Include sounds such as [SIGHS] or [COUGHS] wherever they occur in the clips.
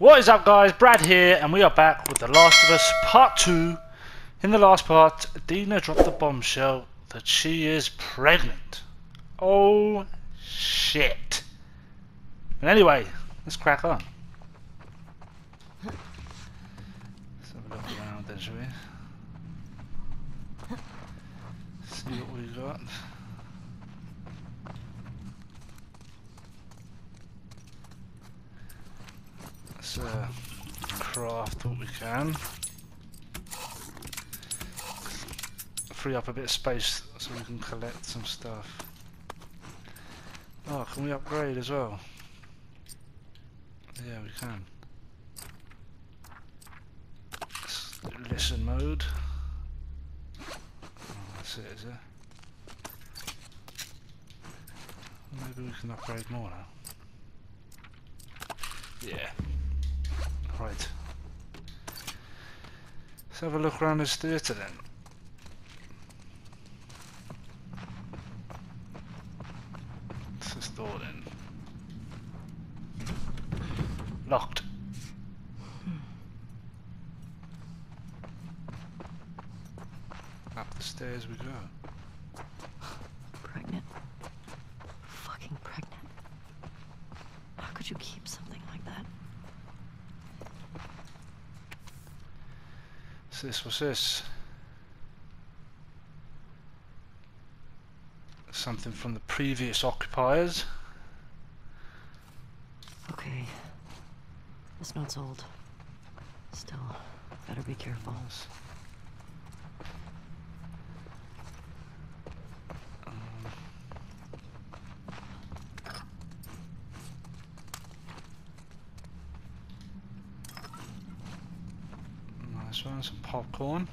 What is up guys, Brad here and we are back with The Last of Us Part 2. In the last part, Dina dropped the bombshell that she is pregnant. Oh shit. But anyway, let's crack on. Let's have a look around then, shall we? See what we got. Uh, craft what we can. Free up a bit of space so we can collect some stuff. Oh, can we upgrade as well? Yeah, we can. Listen mode. Oh, that's it, is it? Maybe we can upgrade more now. Yeah. Right. Let's have a look around this theatre then. What's this door then? Locked. Up the stairs we go. Pregnant? Fucking pregnant. How could you keep something like that? What's this? Something from the previous occupiers. Okay. This note's old. Still, better be careful. Yes. Um, Nice one, some popcorn.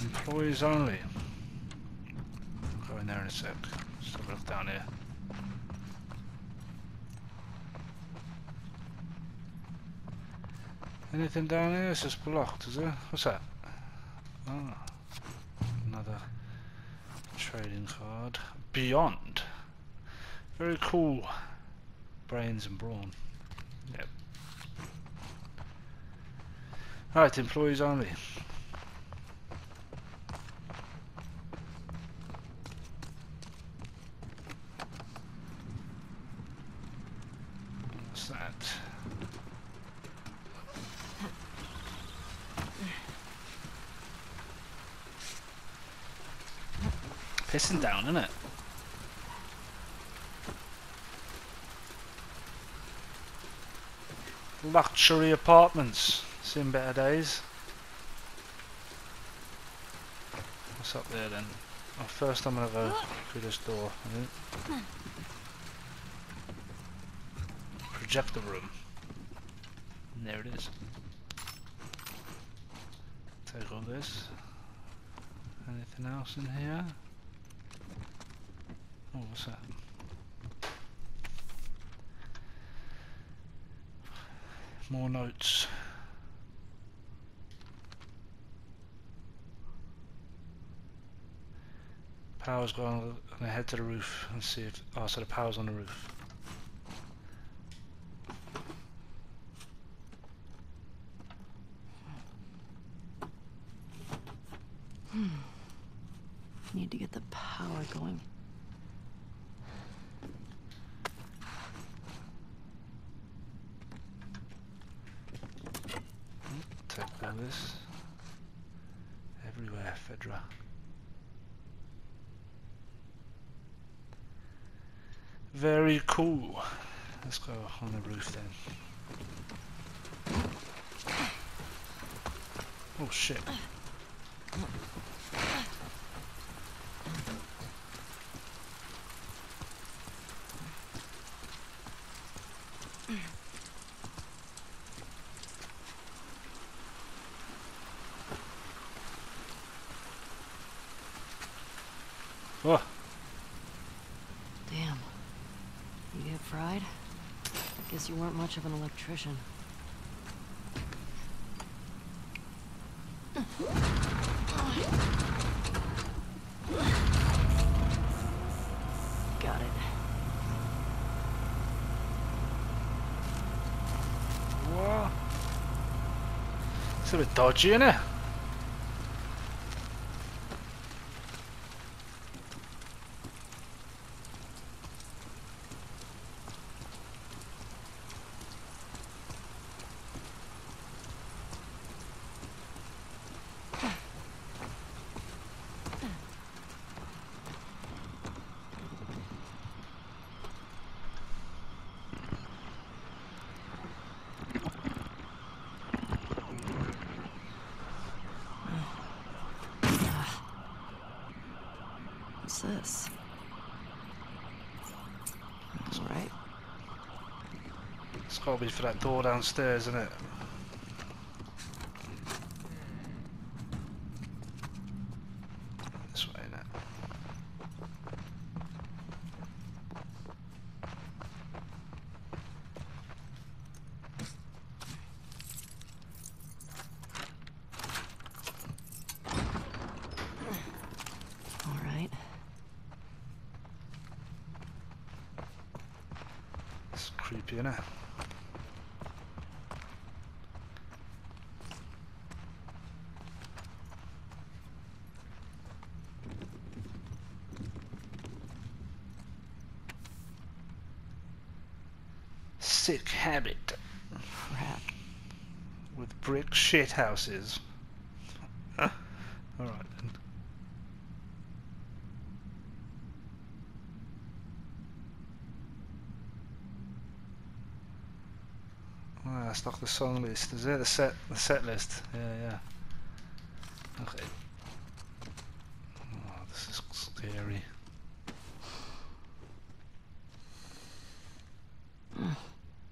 Employees only. I'll go in there in a sec. Just have a look down here. Anything down here? It's just blocked, is it? What's that? Oh, another trading card. Beyond. Very cool. Brains and brawn. Right, employees only. What's that? Pissing down, isn't it? Luxury apartments. Seen better days. What's up there then? Oh, first I'm gonna go through this door. Projector room. And there it is. Take all this. Anything else in here? Oh, what's that? More notes. Power's gone. I'm gonna head to the roof and see if. Oh, so the power's on the roof. Need to get the power going. Take all this. Everywhere, Fedra. Very cool. Let's go on the roof then. Oh shit. Oh, Damn. You get fried? I guess you weren't much of an electrician. Got it. It's a bit dodgy, isn't it? What's this? Alright. For that door downstairs, isn't it? This way, innit? Alright. It's creepy, innit? Sick habit Crap. with brick shit houses. Alright then. Ah, dat is toch de songlist. Dus hè, de set, de setlist. Yeah, ja. Oké. Oh, this is scary.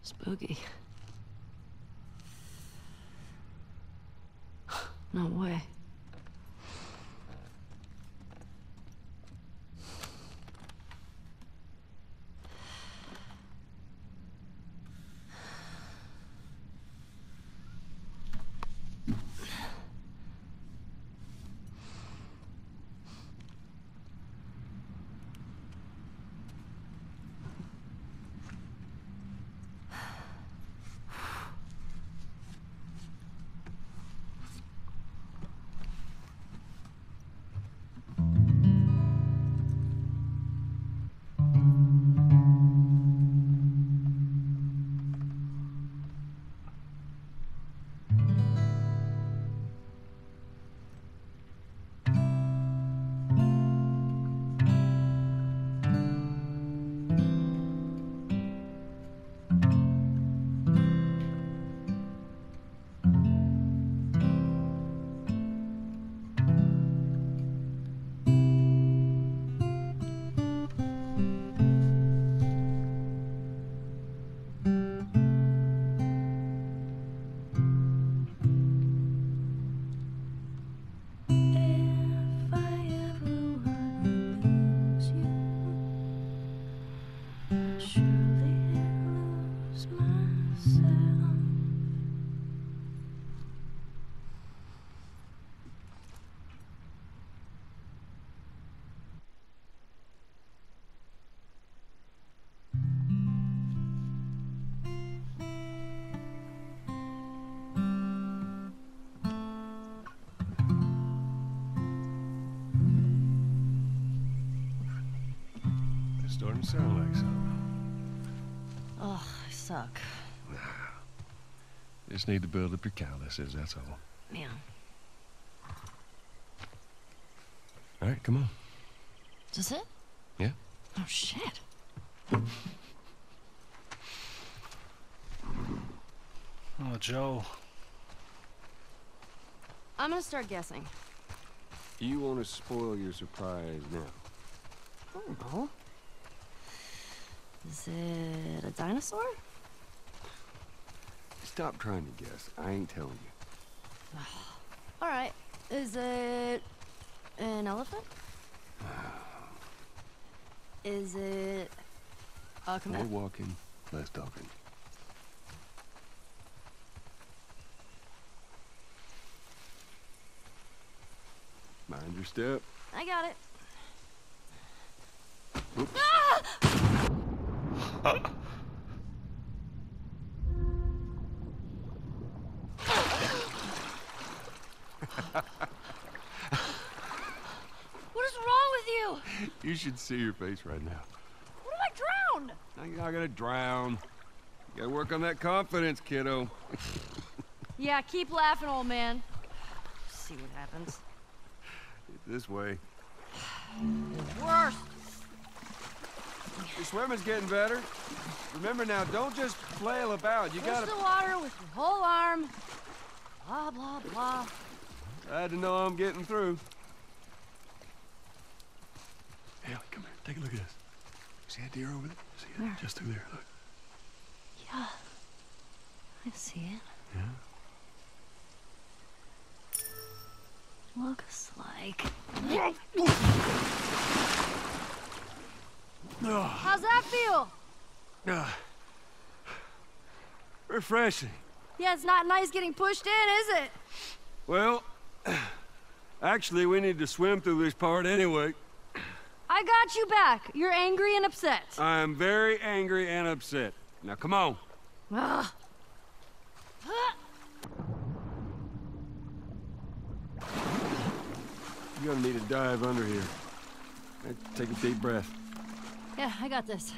Spooky. No way. Starting to sound like something. Ugh, I suck. Just need to build up your calluses, that's all. Yeah. All right, come on. Is this it? Yeah. Oh, shit. Oh, Joe. I'm gonna start guessing. You want to spoil your surprise now? I don't know. Is it a dinosaur? Stop trying to guess. I ain't telling you. [SIGHS] Alright. Is it an elephant? [SIGHS] Is it a More walking, less talking. Mind your step. I got it. Ah! You should see your face right now. What if I drown? Now you're not gonna drown. You gotta work on that confidence, kiddo. [LAUGHS] yeah, keep laughing, old man. See what happens. this way. Worst. Your swimming's getting better. Remember now, don't just flail about. You Push gotta. the water with your whole arm. Blah, blah, blah. Glad to know I'm getting through. Ellie, come here. Take a look at this. See that deer over there? See it? Where? Just through there. Look. Yeah. I see it. Yeah? Looks like. How's that feel? Ah. refreshing. Yeah, it's not nice getting pushed in, is it? Well, [CLEARS THROAT] actually, we need to swim through this part anyway. I got you back. You're angry and upset. I'm very angry and upset. Now, come on. Ugh. You're gonna need a dive under here. Right, Take a deep breath. Yeah, I got this.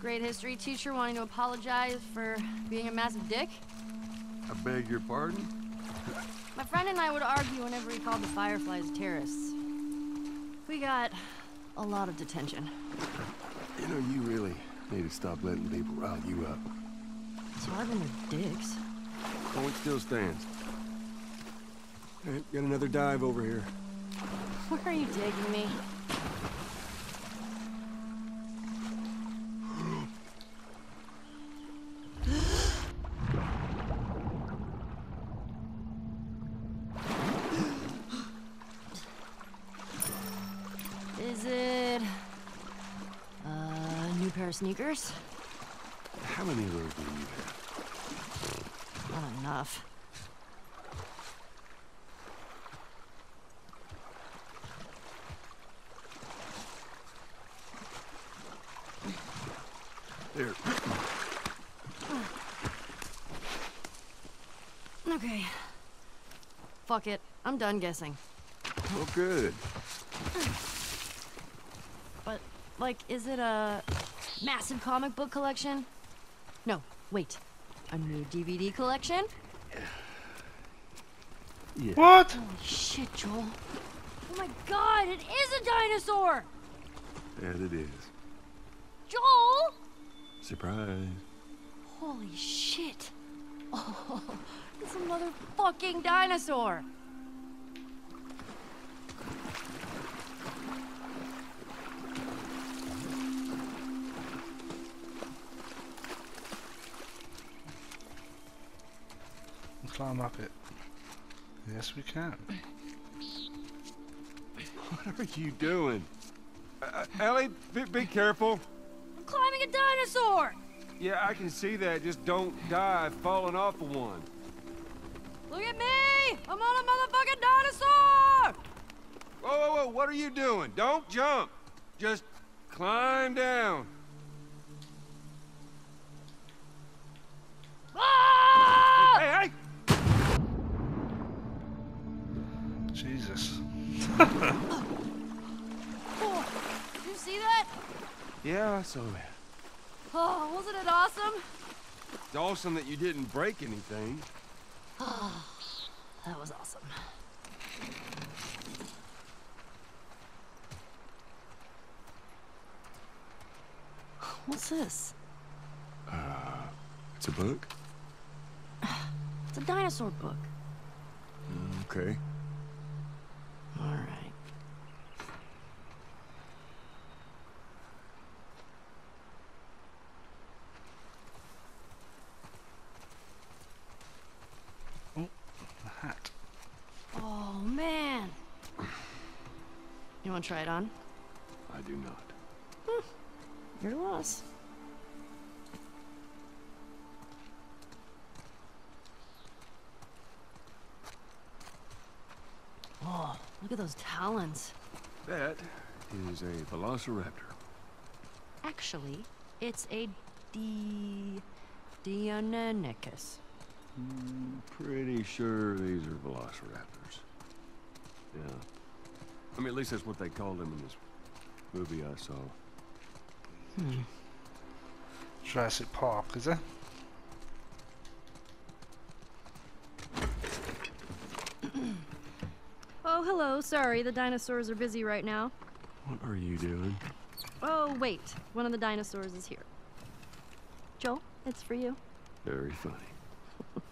Sixth grade history teacher wanting to apologize for being a massive dick? I beg your pardon? My friend and I would argue whenever he called the Fireflies terrorists. We got a lot of detention. You know, you really need to stop letting people rile you up. So I've been their dicks. Oh, Point still stands. All right, got another dive over here. Where are you digging me? Sneakers? How many of those do you have? Not enough. There. Okay. Fuck it. I'm done guessing. Well, good. But, like, is it a massive comic book collection? No, wait. A new DVD collection? [SIGHS] Yeah. What? Holy shit, Joel. Oh my god, it is a dinosaur! That it is. Joel! Surprise. Holy shit. [LAUGHS] Oh, it's a motherfucking dinosaur. Climb up it. Yes, we can. What are you doing? Uh, Ellie, be, be careful. I'm climbing a dinosaur! Yeah, I can see that. Just don't die falling off of one. Look at me! I'm on a motherfucking dinosaur! Whoa, whoa, whoa, what are you doing? Don't jump. Just climb down. Oh, [LAUGHS] did you see that? Yeah, I saw that. Oh, wasn't it awesome? It's awesome that you didn't break anything. Oh, [SIGHS] That was awesome. [SIGHS] What's this? Uh, It's a book? [SIGHS] It's a dinosaur book. Okay. All right. Oh, The hat. Oh, man. You want to try it on? I do not. Hmm. Your loss. Look at those talons. That is a velociraptor. Actually, it's a D. Deinonychus. Hmm, pretty sure these are velociraptors. Yeah. I mean, at least that's what they called them in this movie I saw. Hmm. Jurassic Park, is it? Oh, hello. Sorry, the dinosaurs are busy right now. What are you doing? Oh, wait. One of the dinosaurs is here. Joel, it's for you. Very funny. [LAUGHS]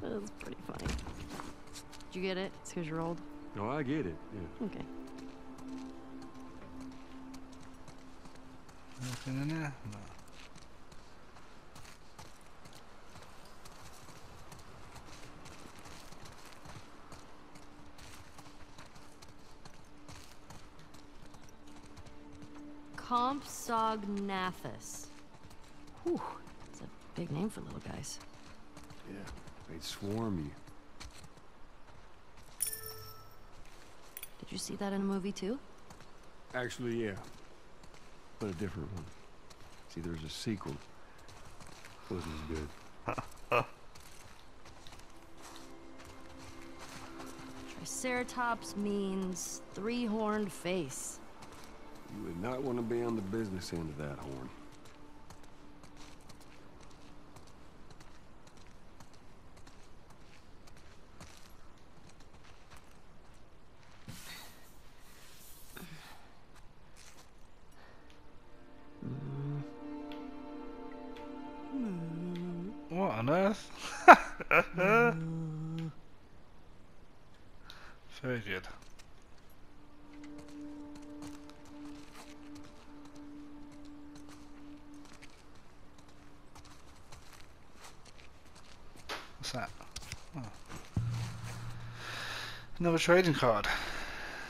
That's pretty funny. Did you get it? It's because you're old. Oh, I get it. Yeah. Okay. Anything in there? No. Compsognathus. Whew. It's a big name for little guys. Yeah. They'd swarm you. Did you see that in a movie too? Actually, yeah. But a different one. See, there's a sequel. Wasn't as good. [LAUGHS] Triceratops means three-horned face. You would not want to be on the business end of that horn. Trading card.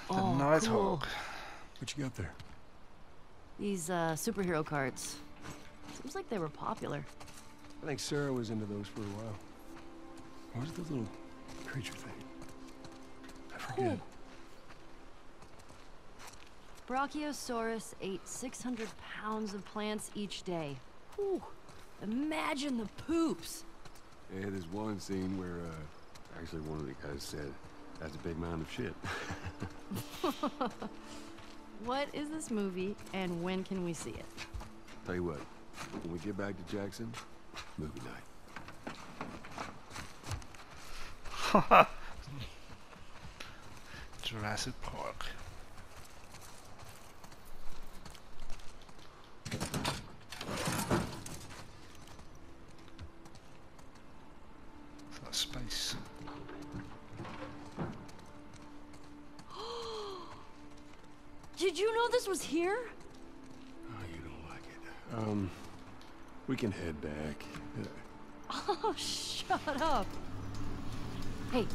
The Oh, Nighthawk. cool. What you got there? These uh, superhero cards. Seems like they were popular. I think Sarah was into those for a while. What was the little creature thing? I forget. Brachiosaurus ate 600 pounds of plants each day. Whew. Imagine the poops. Yeah, there's one scene where, uh, actually one of the guys said, that's a big mound of shit. [LAUGHS] What is this movie, and when can we see it? Tell you what, when we get back to Jackson, movie night. [LAUGHS] Jurassic Park.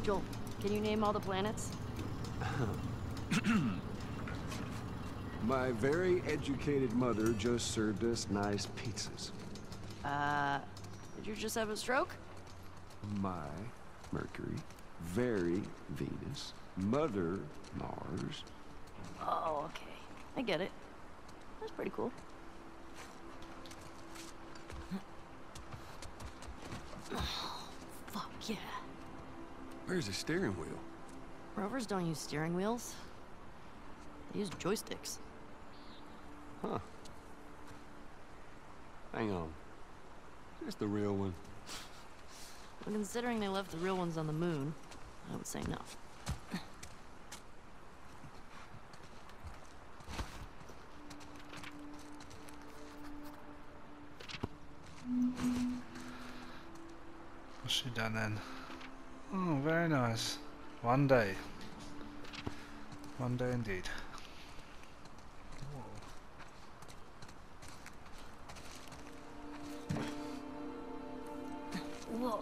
Joel, can you name all the planets? [COUGHS] my very educated mother just served us nice pizzas. Uh, did you just have a stroke? My Mercury, very Venus, mother Mars. Oh, okay. I get it. That's pretty cool. Fuck yeah. Where's the steering wheel? Rovers don't use steering wheels. They use joysticks. Huh. Hang on. Just the real one. Well, considering they left the real ones on the moon, I would say no. What's she done then? Oh, very nice. One day. One day indeed. Whoa.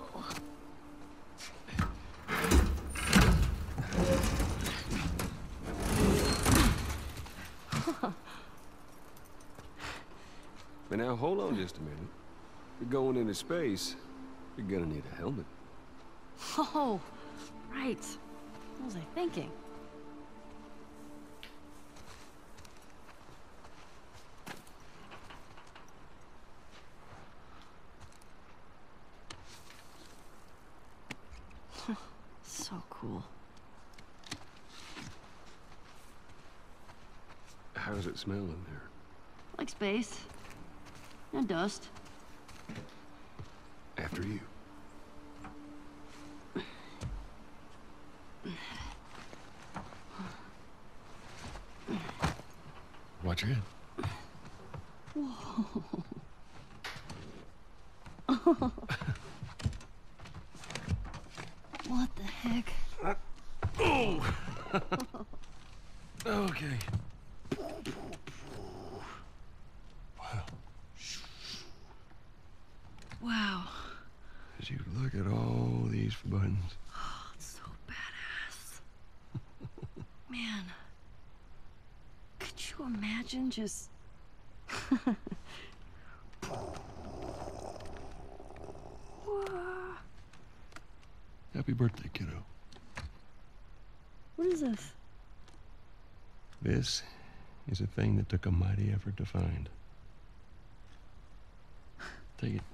But now hold on just a minute. You're going into space. You're gonna need a helmet. Oh, right. What was I thinking? so cool. How does it smell in there? Like space. And dust. After you. Watch your head. What the heck? Okay. Wow. As you look at all these buttons. So badass. Man. Could you imagine just. [LAUGHS] Happy birthday, kiddo. What is this? This is a thing that took a mighty effort to find. Take it.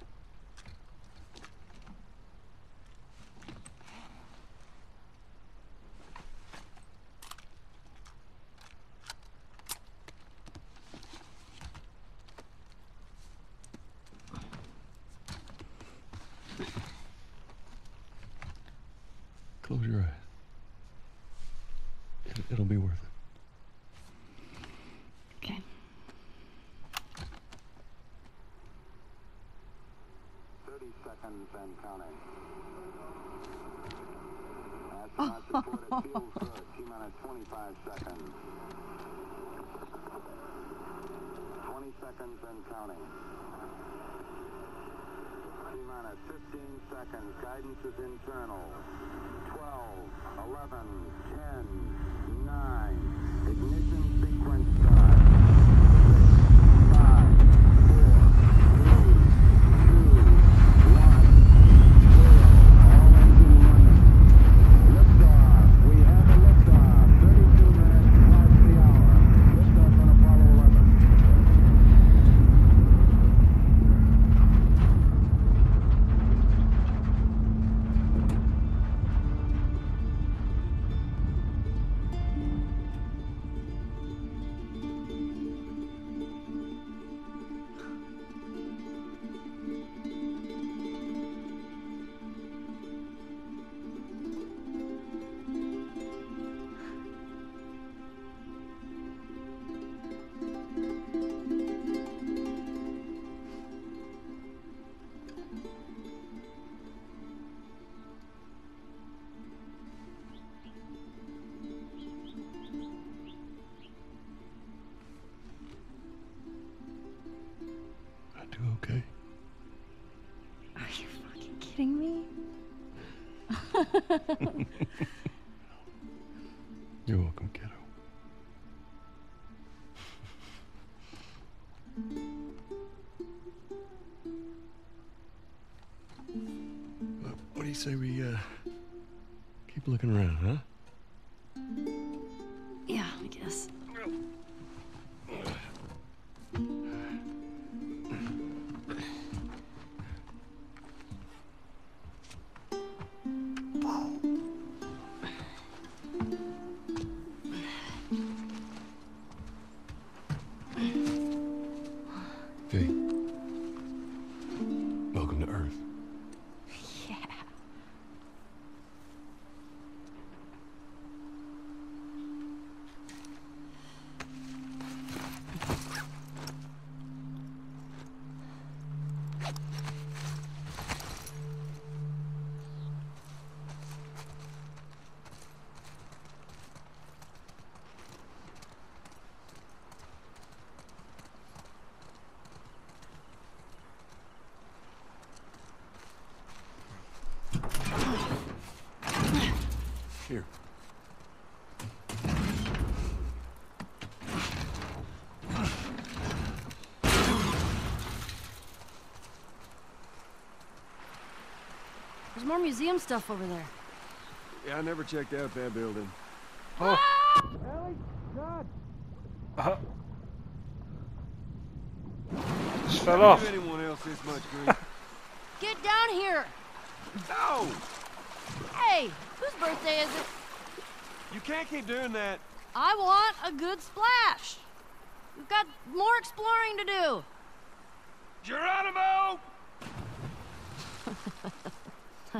45 seconds. 20 seconds and counting. T-minus 15 seconds. Guidance is internal. 12, 11, 10, 9, looking around, huh? More museum stuff over there. Yeah, I never checked out that building. Oh. Ellie, God! Uh, just fell off. Anyone else this much grief? [LAUGHS] Get down here! no! Hey, whose birthday is it? You can't keep doing that. I want a good splash. We've got more exploring to do. Geronimo!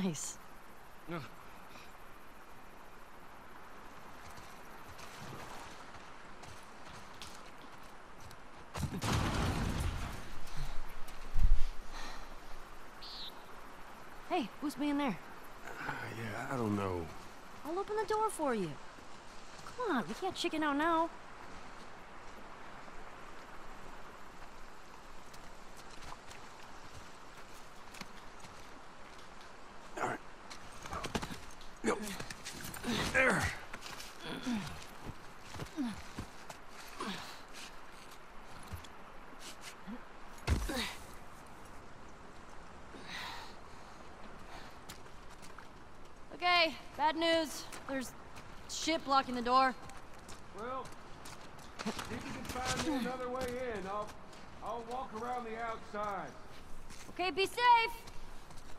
Nice. Hey, who's being there? Ah, yeah, I don't know. I'll open the door for you. Come on, we can't chicken out now. All right. Go. There. Okay, bad news. There's shit blocking the door. Well, if you can find me another way in, I'll, I'll walk around the outside. Okay, be safe.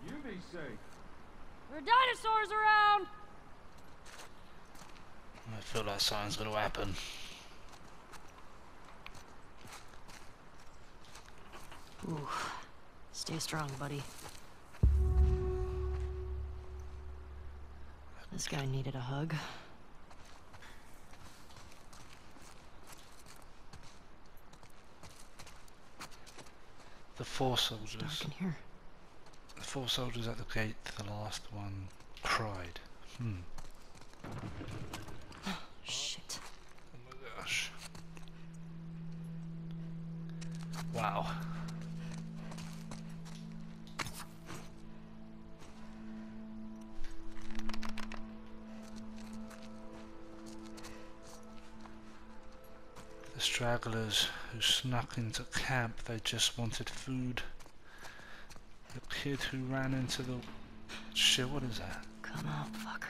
You be safe. There are dinosaurs around. I feel like something's going to happen. Ooh. Stay strong, buddy. This guy needed a hug. The four soldiers. The four soldiers at the gate, the last one cried. Hmm. [GASPS] Shit. Oh my gosh. Wow. The stragglers who snuck into camp, they just wanted food. The kid who ran into the... Shit, what is that? Come on, fucker.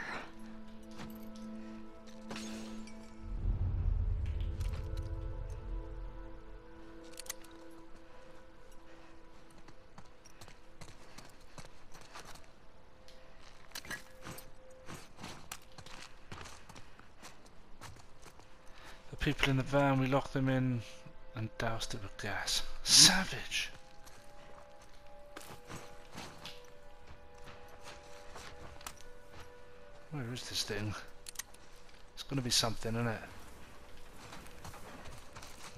The people in the van, we locked them in and doused it with gas. Savage! Where is this thing? It's gonna be something, isn't it?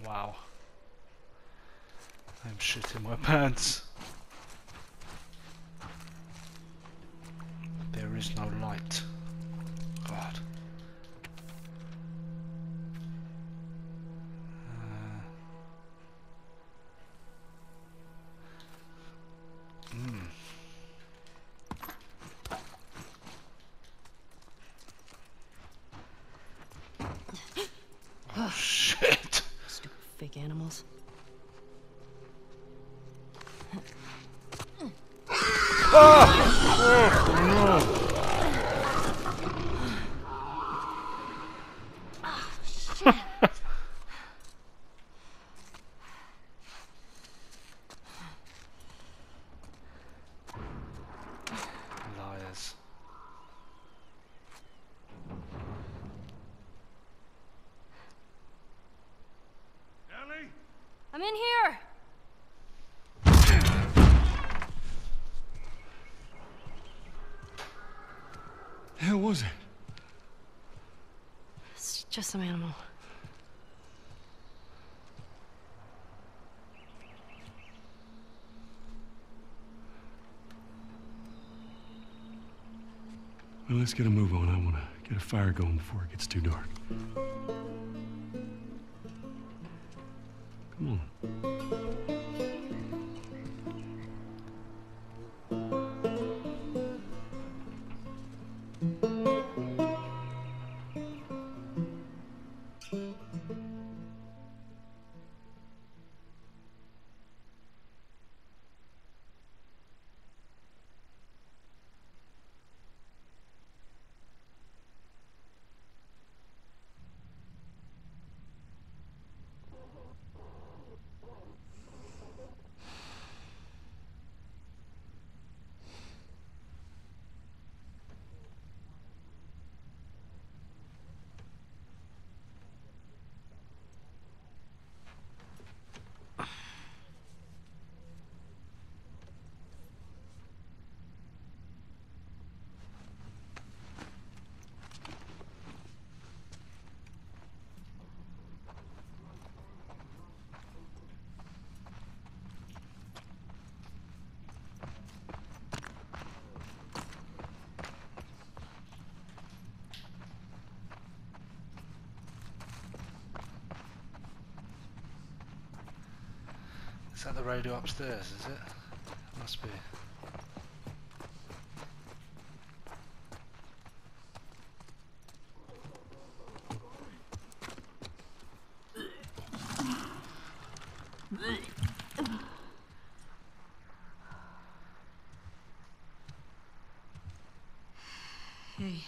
Wow. I'm shitting my [LAUGHS] pants. Was it? It's just some animal. Well, let's get a move on. I want to get a fire going before it gets too dark. Is that the radio upstairs, is it? Must be. Hey.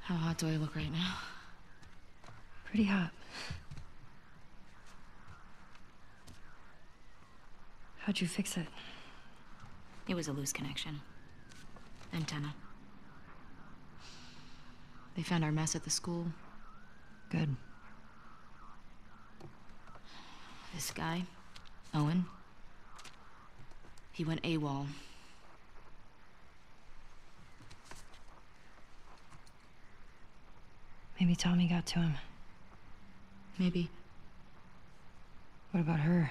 How hot do I look right now? Pretty hot. You fix it? It was a loose connection. Antenna. They found our mess at the school. Good. This guy, Owen, he went AWOL. Maybe Tommy got to him. Maybe What about her?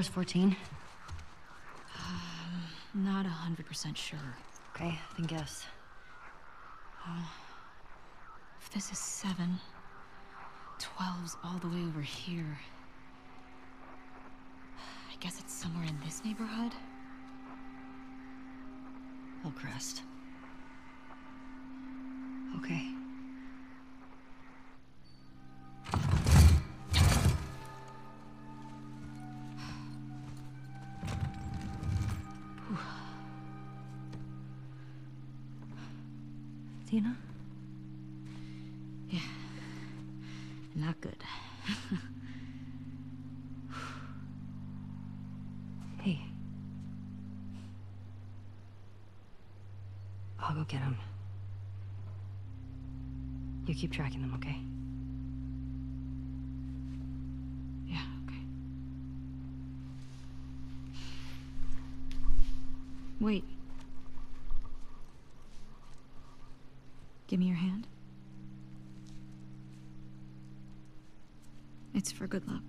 Where's 14? Um, not a hundred percent sure. Okay, then guess. Uh, if this is seven, 12's all the way over here. I guess it's somewhere in this neighborhood. Hillcrest. Okay. Yeah. Not good. [LAUGHS] Hey. I'll go get him. You keep tracking them, okay? Yeah, okay. Wait. Give me your hand. It's for good luck.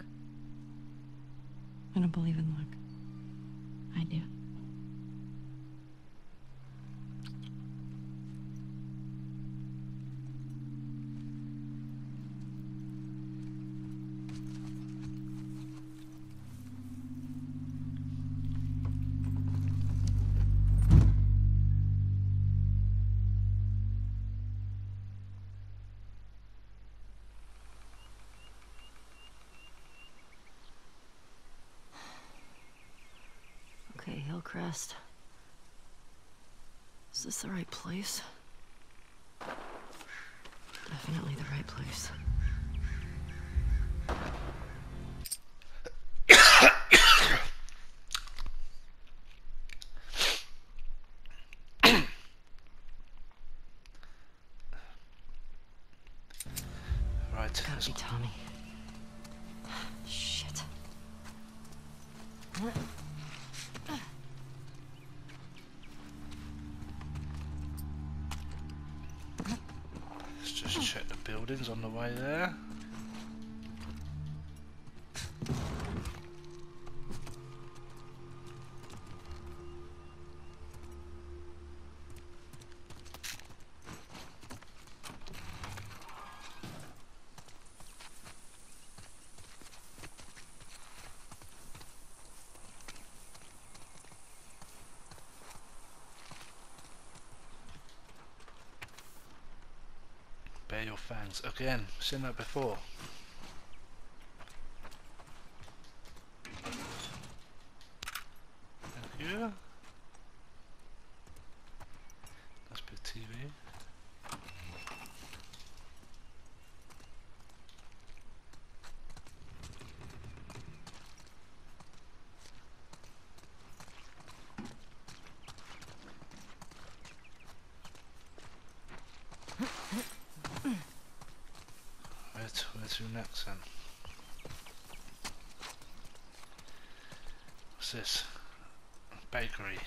This the right place? Definitely the right place. [COUGHS] Right. Gotta be Tommy. Buildings on the way there. Your. Again, seen that before. Thank you. That's big TV. Where to, where to next then? What's this? Bakery.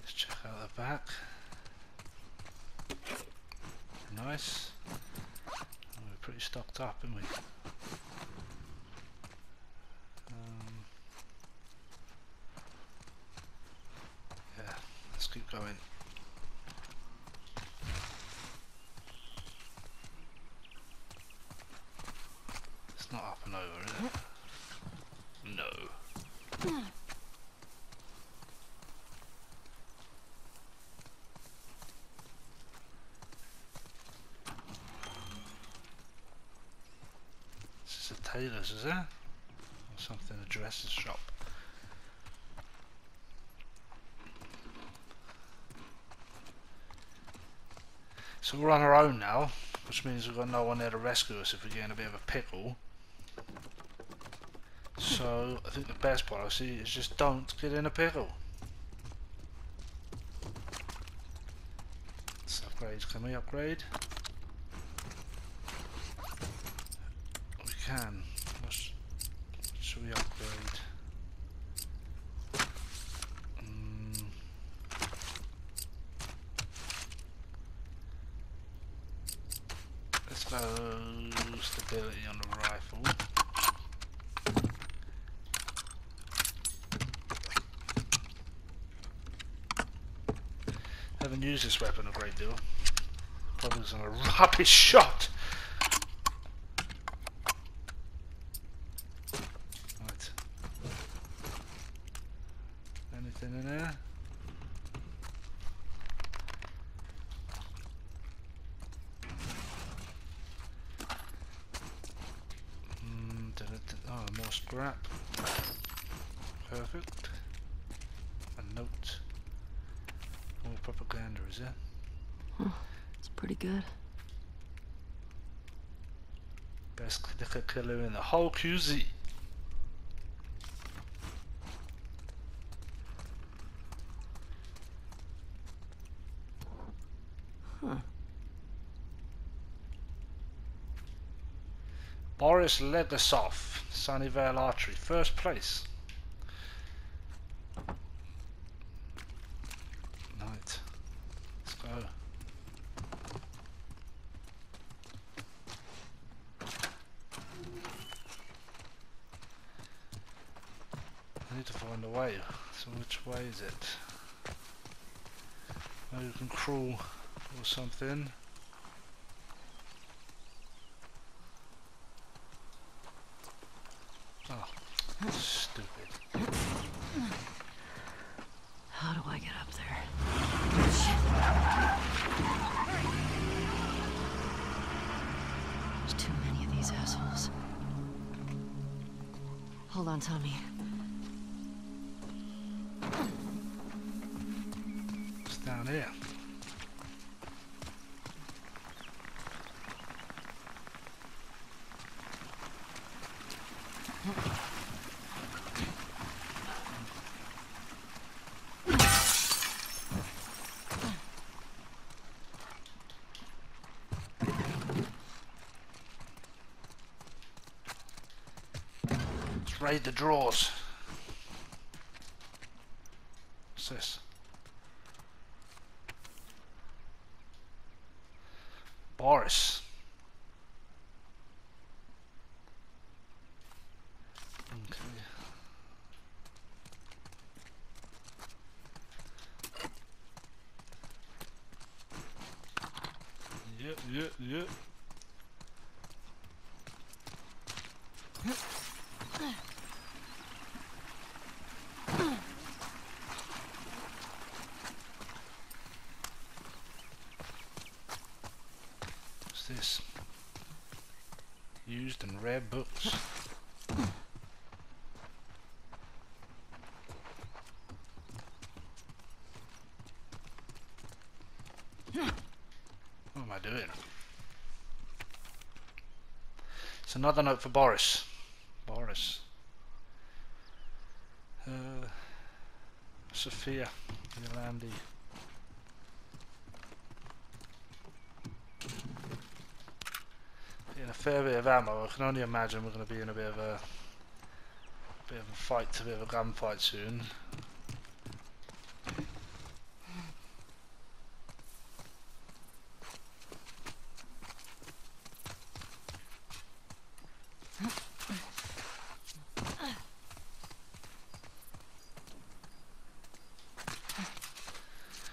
Let's check out the back. Nice. We're pretty stocked up, aren't we? Um, yeah, let's keep going. It's not up and over, is it? No. This is a tailor's, is it? Or something, a dresser's shop. So we're on our own now, which means we've got no one there to rescue us if we get in a bit of a pickle. So I think the best policy is just don't get in a pickle. Let's upgrade. Can we upgrade? We can. What should we upgrade? Mm. Let's go stability on the rifle. Haven't this weapon a great deal. Probably was a [LAUGHS] rubbish shot. Right. Anything in there? Mm, da- da- da- oh, more scrap. Perfect. A note. More propaganda, is there? It's pretty good. Best killer in the whole QZ. Huh. Boris Legasov, Sunnyvale Archery, first place. Right. Let's go. I need to find a way. So which way is it? Maybe we can crawl or something. Down here. Raid the drawers. What's this? Boris. Okay. Yep, yep, yep. this? Used and rare books. What am I doing? It's another note for Boris. Boris. Uh, Sophia Yolandi. In a fair bit of ammo, I can only imagine we're going to be in a bit of a bit of a fight, a bit of a gunfight soon.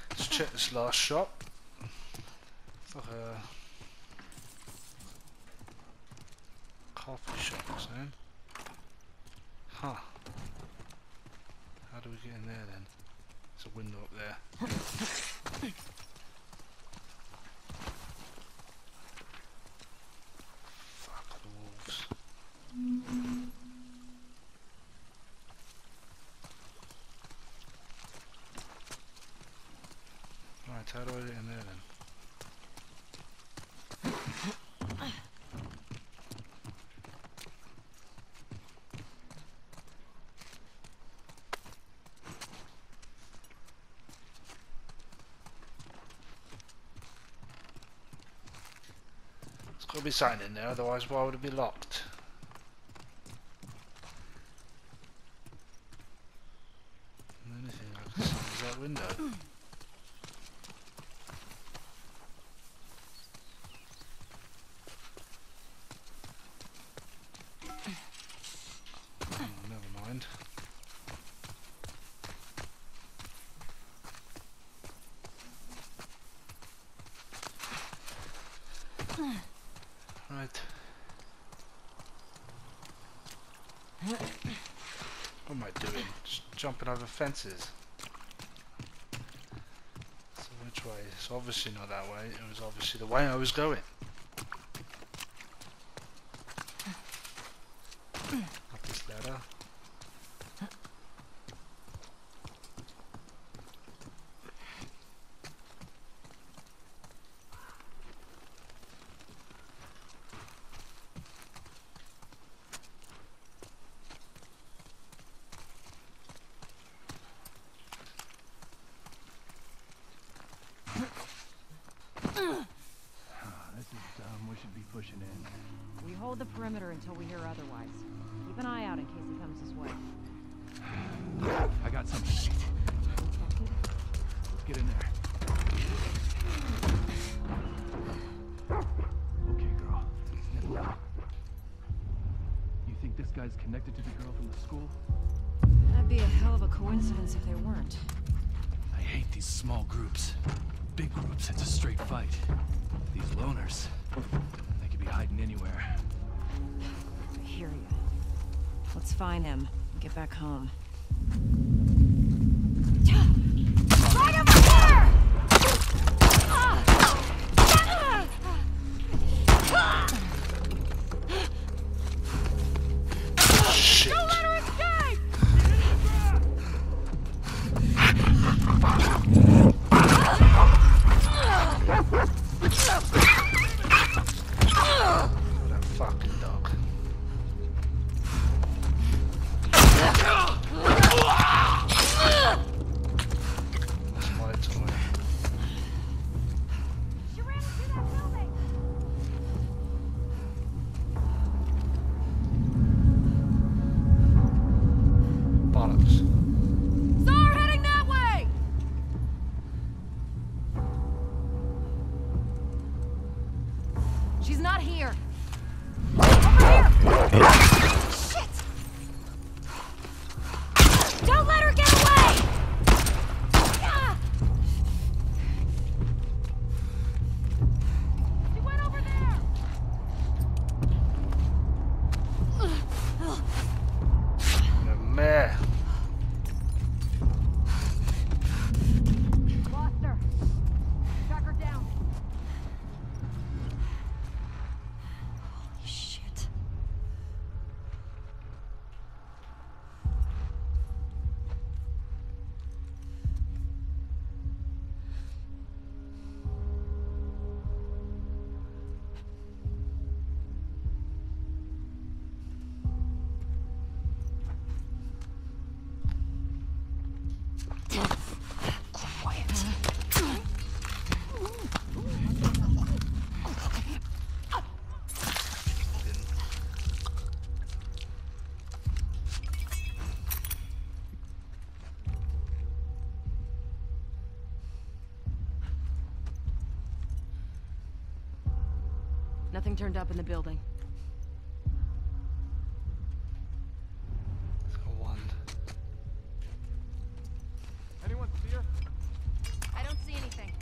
Let's check this last shop. It's like a coffee shop or something. Huh. How do we get in there then? There's a window up there. [LAUGHS] Fuck the wolves. Right, how do I get in there then? To be something in there, otherwise why would it be locked? The only thing I can see is that window. Oh, never mind. Right. What am I doing? Just jumping over fences. So which way? It's obviously not that way. It was obviously the way I was going. Up this ladder. This is dumb. We should be pushing in. We hold the perimeter until we hear otherwise. Keep an eye out in case he comes this way. I got something. Let's get in there. Okay, girl. You think this guy's connected to the girl from the school? That'd be a hell of a coincidence if they weren't. I hate these small groups. Big groups, it's a straight fight. These loners, they could be hiding anywhere. I hear you. Let's find him and get back home. Nothing turned up in the building. It's got one. Anyone see her? I don't see anything.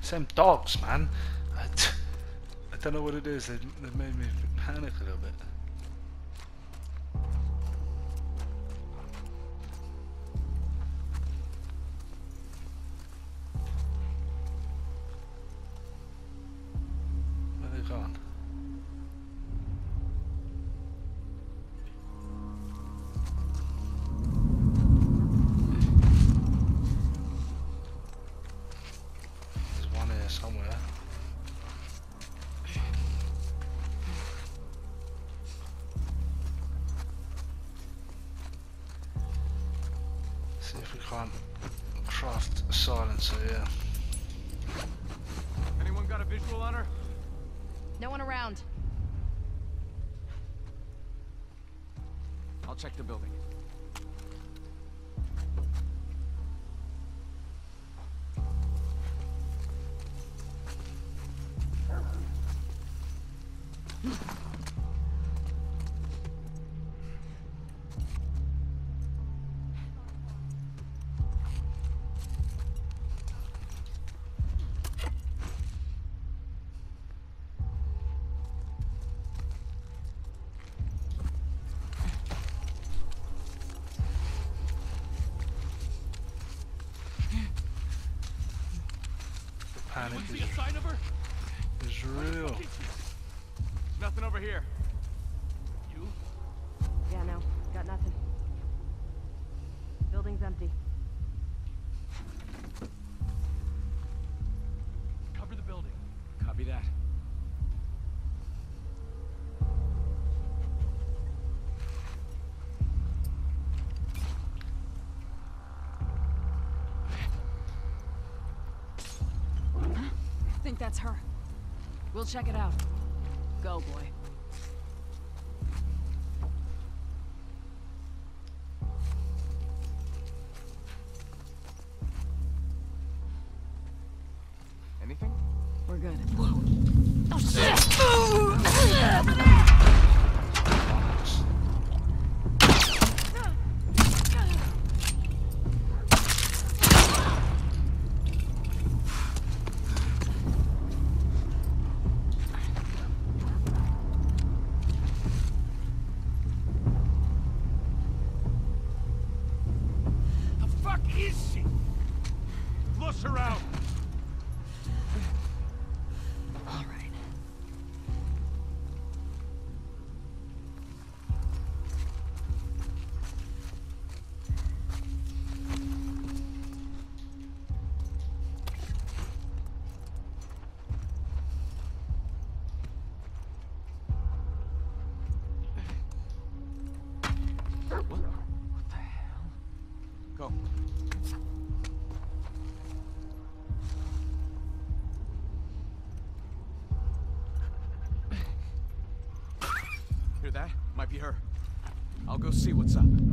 Same dogs, man. I, t- [LAUGHS] I don't know what it is. They, they made me panic a little bit. That's her. We'll check it out. Go, boy. Her. I'll go see what's up.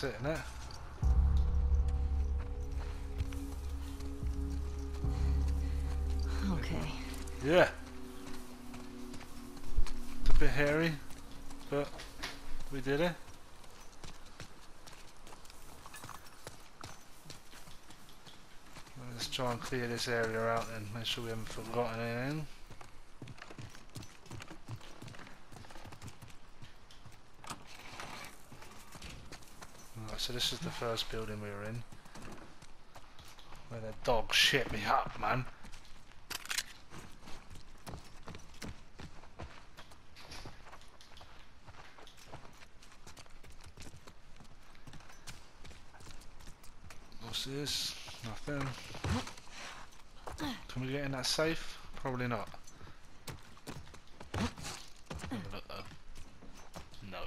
That's it. Okay. Yeah. It's a bit hairy, but we did it. Let's try and clear this area out and make sure we haven't forgotten anything. Alright, so this is the first building we were in. Where the dog shit me up, man. What's this? Nothing. Can we get in that safe? Probably not. Have a look though. No.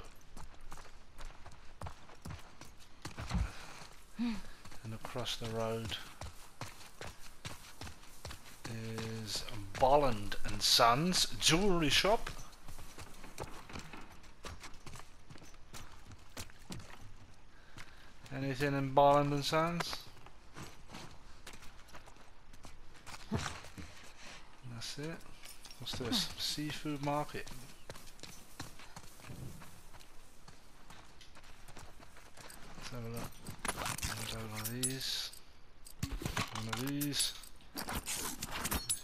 And across the road is Bolland and Sons jewelry shop. Anything in Bolland and Sons? [LAUGHS] That's it. What's this? Seafood market. Let's have a look. There's one of these. One of these.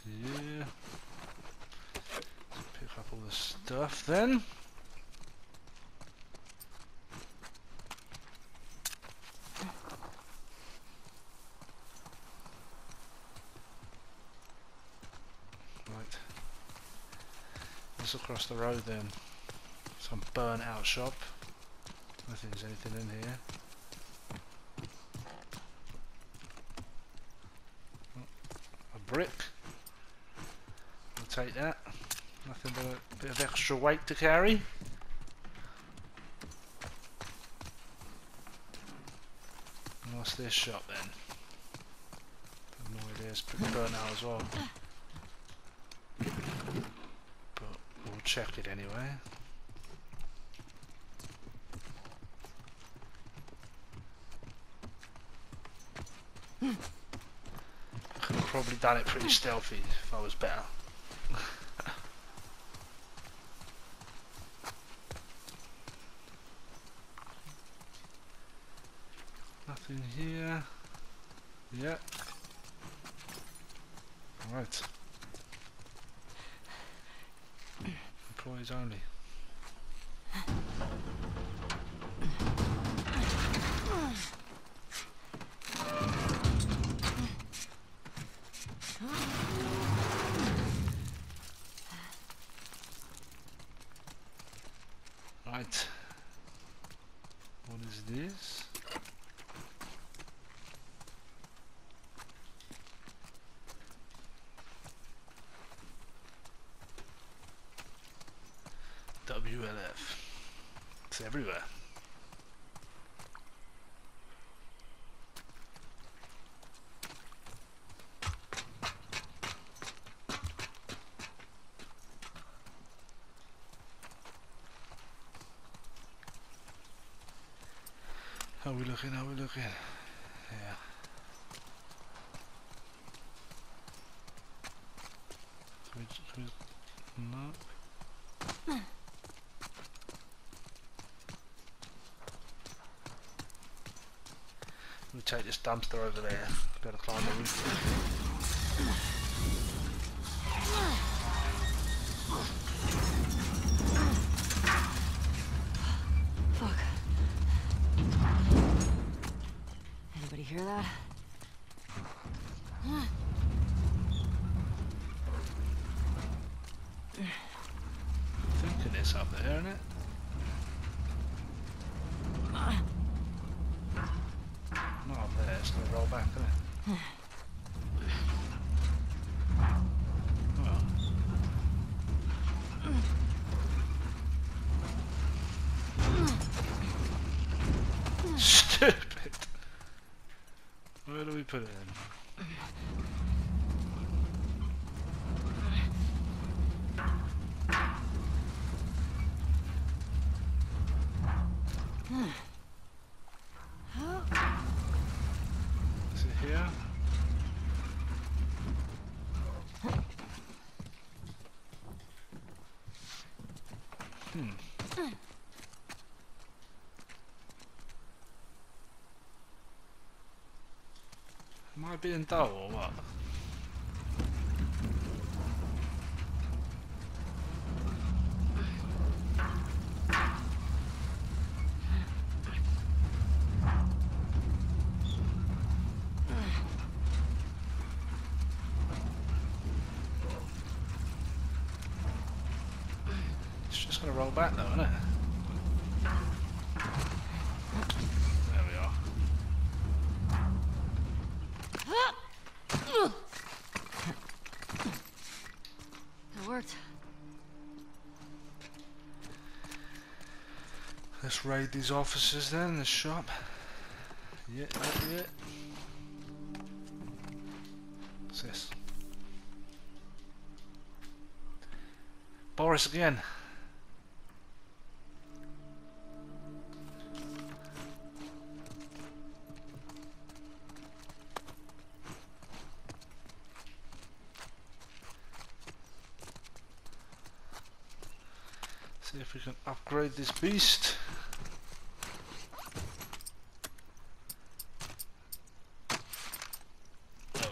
Yeah. Let's pick up all the stuff then. Right. Let's across the road then. Some burnt out shop. I think there's anything in here. Oh, a brick. I'll take that. Nothing but a bit of extra weight to carry. And what's this shop then? No idea, it's pretty burnt out as well. But we'll it anyway. Could have probably done it pretty stealthy if I was better. [LAUGHS] Nothing here. Yep. Right. Employees only. Right. What is this? WLF. It's everywhere. How we looking? How we looking? Yeah. No. Take this dumpster over there. Better climb the roof. Fuck. Anybody hear that? I think it is up there, isn't it? Not up there, it's gonna roll back, isn't it? Well. Stupid! Where do we put it in? Is it here? Hmm. Am I being dull or what? It's just gonna roll back though, isn't it? There we are. It worked. Let's raid these offices then, the shop. Yeah, yeah, yeah. What's this? Boris again. See if we can upgrade this beast. Oh.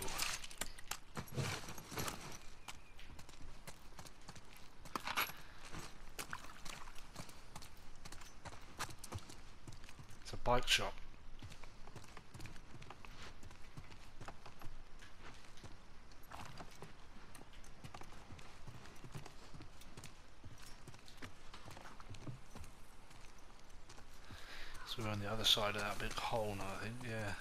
It's a bike shop. So we're on the other side of that big hole now, I think, yeah.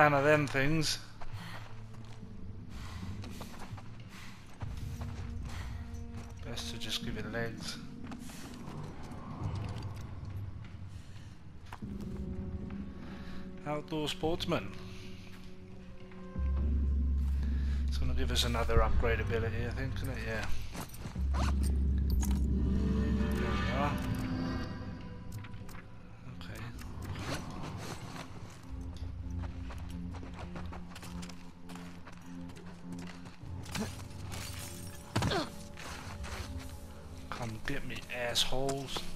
Fan of them things. Best to just give it legs. Outdoor sportsman. It's gonna give us another upgrade ability, I think, isn't it? Yeah. There we are. Assholes.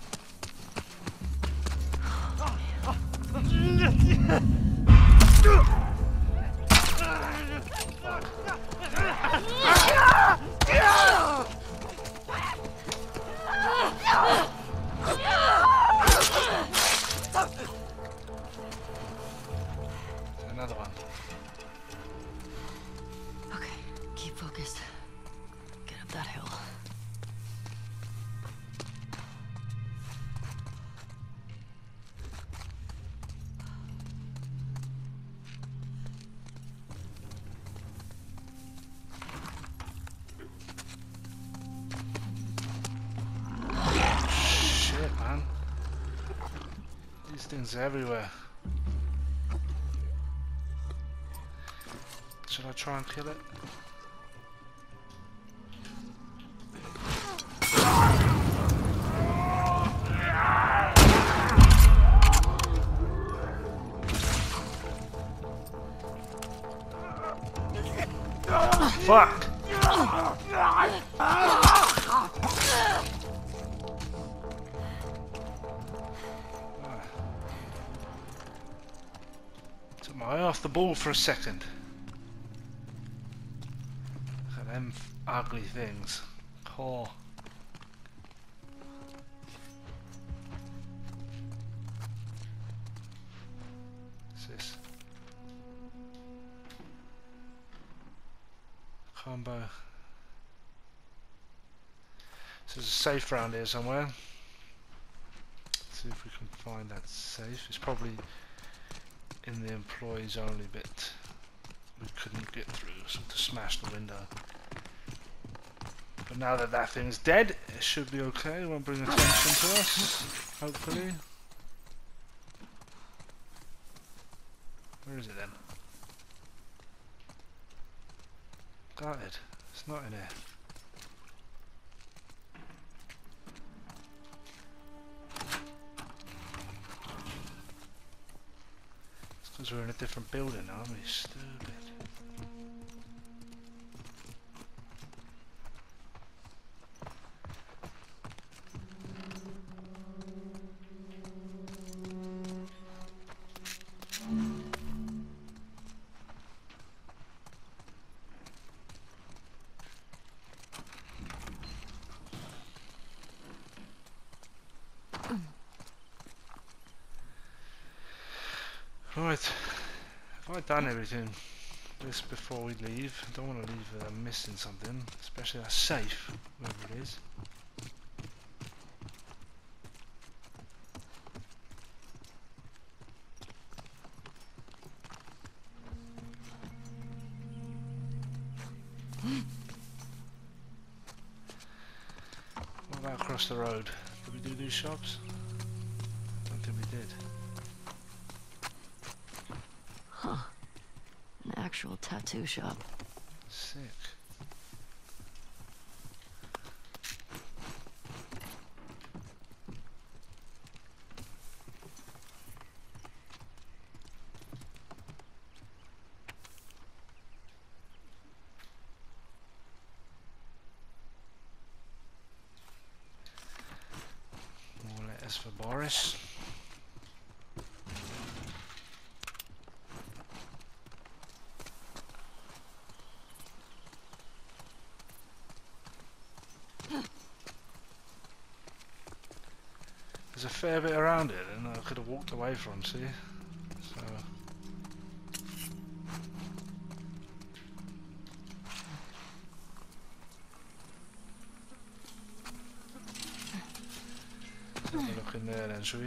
Things everywhere. Should I try and kill it? Fuck! Ball for a second. Look at them ugly things. car. What's this? Combo. So there's a safe around here somewhere. Let's see if we can find that safe. It's probably employees only bit. We couldn't get through, so to smash the window. But now that that thing's dead, it should be okay. It won't bring attention to us. Hopefully. Where is it then? Got it. It's not in here. Because we're in a different building, aren't we? Have done everything this before we leave? I don't want to leave uh, missing something, especially a safe, wherever it is. What about across the road? Did we do these shops? Tattoo shop. Sick. More letters for Boris. There's a fair bit around it and I could have walked away from, see? So have a look in there then, shall we?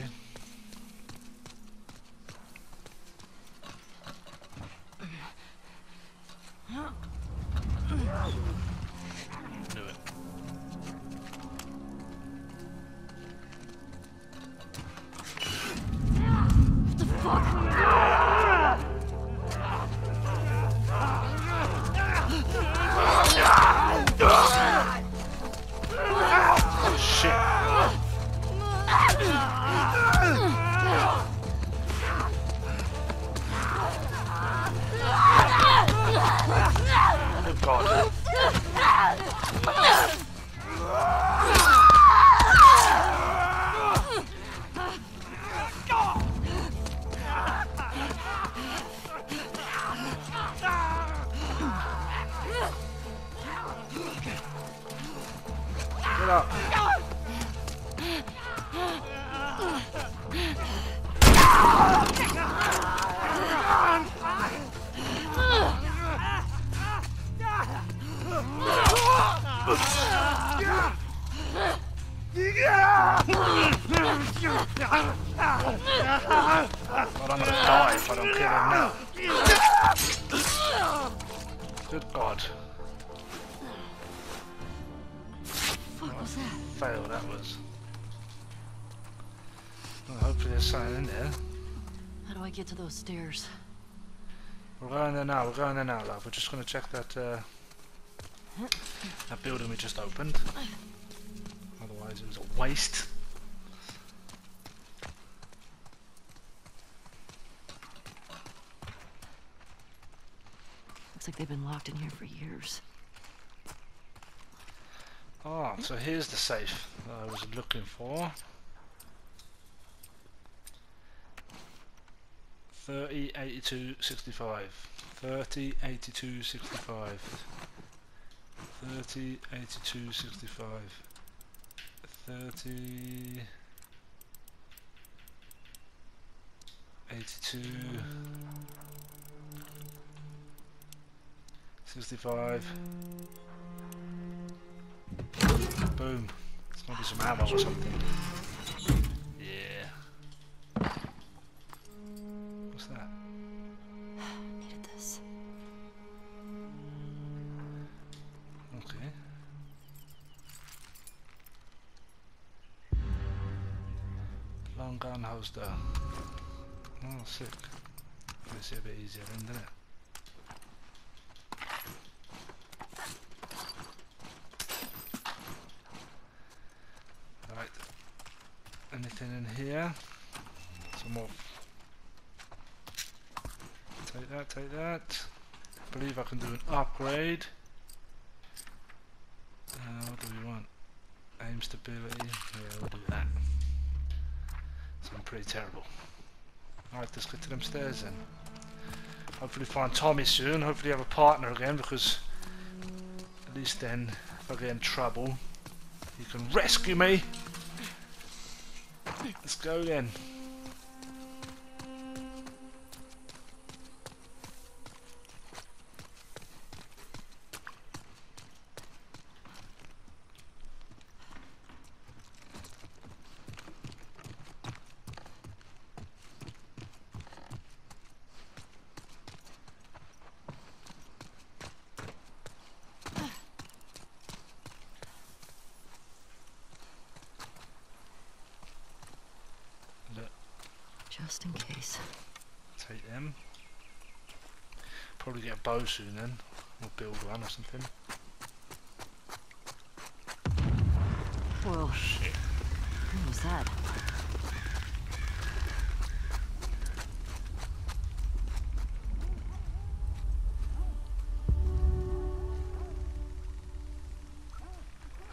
Those stairs? We're going there now, we're going there now, love. We're just gonna check that uh, that building we just opened. Otherwise it was a waste. Looks like they've been locked in here for years. Ah, so here's the safe that I was looking for. Thirty eighty two sixty five. Thirty eighty two sixty five. 30, 82, 65. 30, 82, 65. Boom. It's gonna be some ammo or something. That, that. believe I can do an upgrade. Uh, what do we want? Aim stability. Yeah, we'll do that. So I'm pretty terrible. Alright, let's get to them stairs then. Hopefully find Tommy soon. Hopefully have a partner again because at least then if I get in trouble you can rescue me. Let's go then. Look, Just in case. take them. Probably get a bow soon then. Or build one or something. Shit. What was that?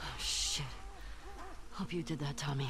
Oh, shit. Hope you did that, Tommy.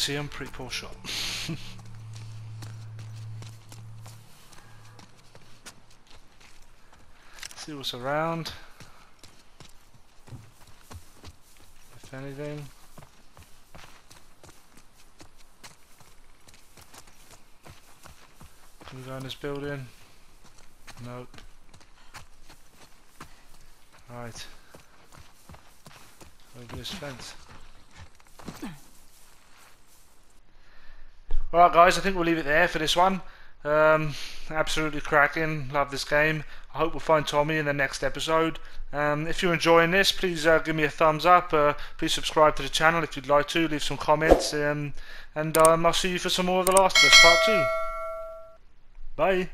See, I'm pretty poor shot. [LAUGHS] see what's around. If anything. Can we go in this building? Nope. Right. Over this fence. Alright guys, I think we'll leave it there for this one. Um, absolutely cracking, love this game. I hope we'll find Tommy in the next episode. Um, if you're enjoying this, please uh, give me a thumbs up. Uh, please subscribe to the channel if you'd like to. Leave some comments. Um, and um, I'll see you for some more of The Last of Us Part 2. Bye.